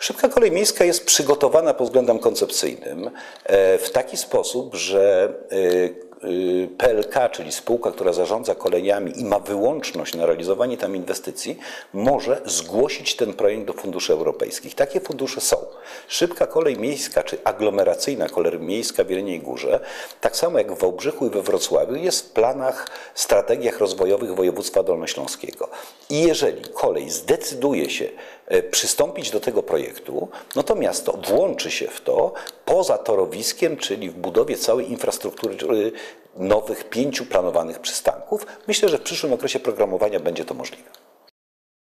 Szybka kolej miejska jest przygotowana pod względem koncepcyjnym e, w taki sposób, że e, y, PLK, czyli spółka, która zarządza kolejami i ma wyłączność na realizowanie tam inwestycji, może zgłosić ten projekt do funduszy europejskich. Takie fundusze są. Szybka kolej miejska, czy aglomeracyjna kolej miejska w Jeleniej Górze, tak samo jak w Wałbrzychu i we Wrocławiu, jest w planach, strategiach rozwojowych województwa dolnośląskiego. I jeżeli kolej zdecyduje się e, przystąpić do tego projektu, no to miasto włączy się w to poza torowiskiem, czyli w budowie całej infrastruktury y, nowych pięciu planowanych przystanków. Myślę, że w przyszłym okresie programowania będzie to możliwe.